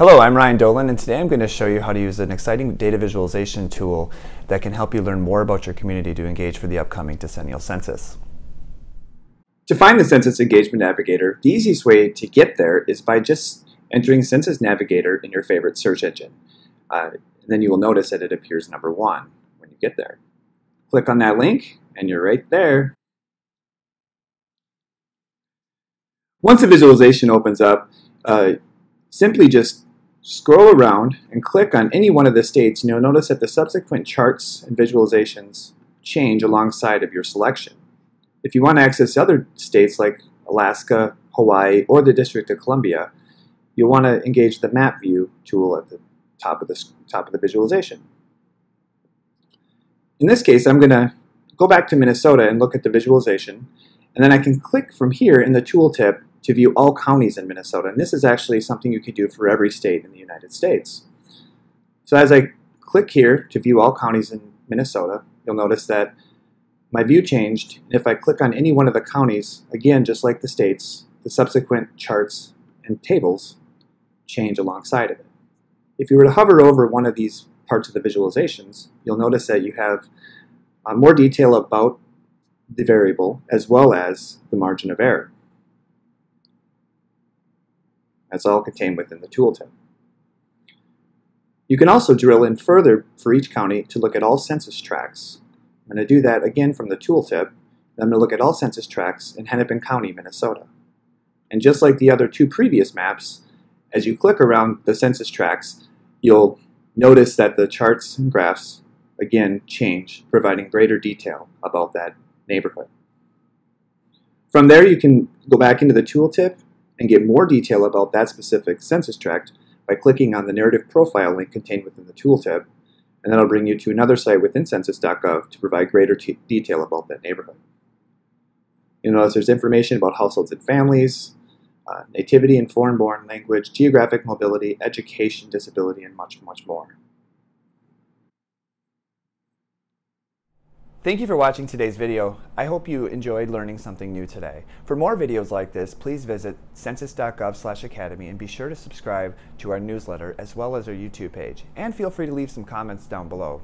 Hello, I'm Ryan Dolan, and today I'm going to show you how to use an exciting data visualization tool that can help you learn more about your community to engage for the upcoming decennial census. To find the Census Engagement Navigator, the easiest way to get there is by just entering Census Navigator in your favorite search engine. Uh, then you will notice that it appears number one when you get there. Click on that link, and you're right there. Once the visualization opens up, uh, simply just scroll around and click on any one of the states, and you'll notice that the subsequent charts and visualizations change alongside of your selection. If you want to access other states like Alaska, Hawaii, or the District of Columbia, you'll want to engage the Map View tool at the top of the, top of the visualization. In this case, I'm going to go back to Minnesota and look at the visualization, and then I can click from here in the tooltip to view all counties in Minnesota. And this is actually something you can do for every state in the United States. So as I click here to view all counties in Minnesota, you'll notice that my view changed. And if I click on any one of the counties, again, just like the states, the subsequent charts and tables change alongside of it. If you were to hover over one of these parts of the visualizations, you'll notice that you have uh, more detail about the variable as well as the margin of error. That's all contained within the tooltip. You can also drill in further for each county to look at all census tracts. I'm going to do that again from the tooltip. I'm going to look at all census tracts in Hennepin County, Minnesota. And just like the other two previous maps, as you click around the census tracts, you'll notice that the charts and graphs again change, providing greater detail about that neighborhood. From there, you can go back into the tooltip and get more detail about that specific census tract by clicking on the narrative profile link contained within the tooltip, and that'll bring you to another site within census.gov to provide greater detail about that neighborhood. You'll notice there's information about households and families, uh, nativity and foreign-born language, geographic mobility, education, disability, and much, much more. Thank you for watching today's video. I hope you enjoyed learning something new today. For more videos like this, please visit census.gov academy and be sure to subscribe to our newsletter as well as our YouTube page. And feel free to leave some comments down below.